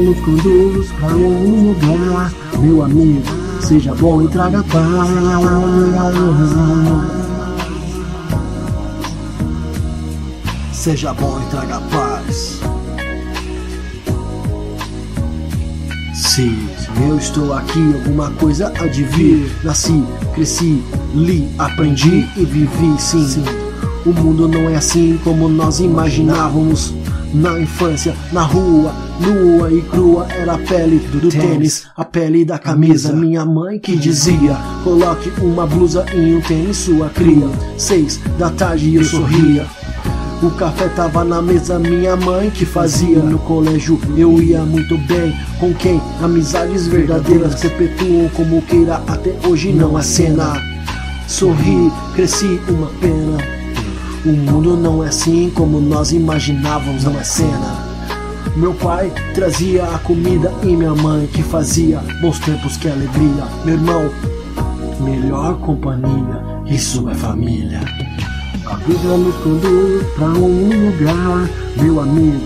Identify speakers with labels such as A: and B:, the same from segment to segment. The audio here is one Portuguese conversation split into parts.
A: nos conduz pra um lugar, meu amigo. Seja bom e traga paz.
B: Seja bom e traga paz. Se eu estou aqui, alguma coisa há de vir. Nasci, cresci, li, aprendi e vivi, sim. sim. O mundo não é assim como nós imaginávamos. Na infância, na rua, nua e crua era a pele do, tênis, a pele da camisa. Minha mãe que dizia: coloque uma blusa e um tênis, sua cria. Seis da tarde eu sorria. O café tava na mesa, minha mãe que fazia. No colégio eu ia muito bem. Com quem? Amizades verdadeiras perpetuam como queira, até hoje não há cena. Sorri, cresci, uma pena. O mundo não é assim como nós imaginávamos, não é cena. Meu pai trazia a comida e minha mãe que fazia bons tempos que alegria. Meu irmão, melhor companhia, isso é família.
A: A vida nos conduz pra um lugar, meu amigo.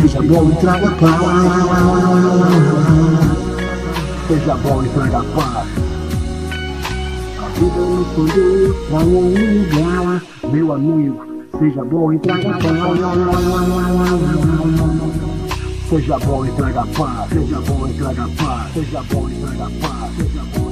A: Seja bom e traga paz. Seja bom e traga paz. Pra um lugar, meu amigo. Seja bom e traga paz. Seja bom e traga paz. Seja bom e traga paz. Seja bom e traga paz. Seja bom